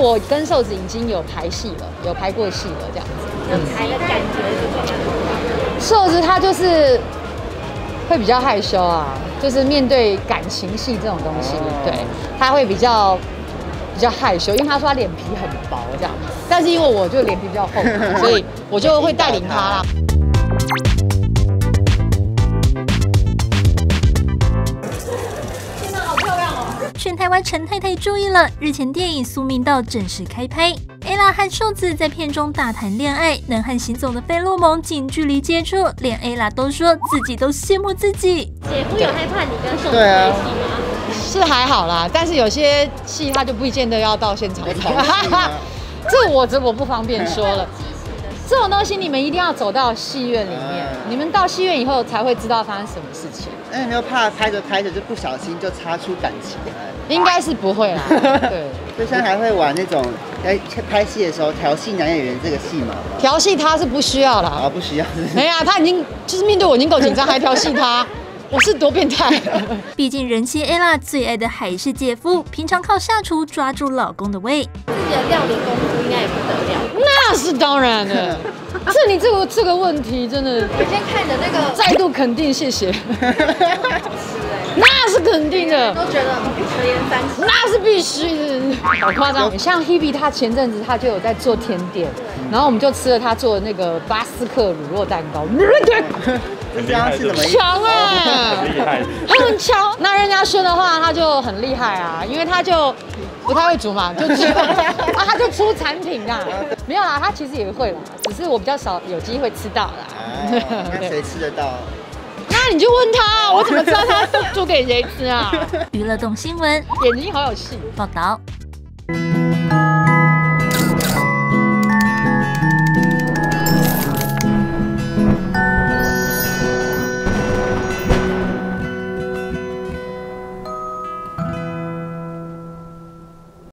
我跟瘦子已经有排戏了，有拍过戏了，这样子。有排的感觉是怎样？瘦子他就是会比较害羞啊，就是面对感情戏这种东西，对，他会比较比较害羞，因为他说他脸皮很薄这样，但是因为我就脸皮比较厚，所以我就会带领他啦。全台湾陈太太注意了，日前电影《宿命道》正式开拍，ella 和瘦子在片中大谈恋爱，能和行走的费洛蒙近距离接触，连 ella 都说自己都羡慕自己。姐夫有害怕你跟瘦子在一起吗？是还好啦，但是有些戏他就不见得要到现场拍，这我这我不方便说了。这种东西你们一定要走到戏院里面，你们到戏院以后才会知道发生什么事情。那有没有怕拍着拍着就不小心就擦出感情来？应该是不会啦。对，就像还会玩那种在拍戏的时候调戏男演员这个戏码吗？调戏他是不需要啦。啊，不需要。没啊，他已经就是面对我已经够紧张，还调戏他，我是多变态。毕竟人妻 ella 最爱的还是姐夫，平常靠下厨抓住老公的胃，自己的料理功夫应该也不得了。那是当然的。这你这个这个问题真的，我先看你的那个，再度肯定，谢谢。那是肯定的，都觉得那是必须的，好夸张。像 Hebe 他前阵子他就有在做甜点，然后我们就吃了他做的那个巴斯克乳酪蛋糕。这样是怎么强啊？很厉害，他很强。那人家轩的话，他就很厉害啊，因为他就。不太会煮嘛，就出 啊，他就出产品啊，没有啦，他其实也会啦，只是我比较少有机会吃到啦。那谁吃得到？那你就问他，我怎么知道他煮给谁吃啊？娱乐动新闻，眼睛好有戏，报道。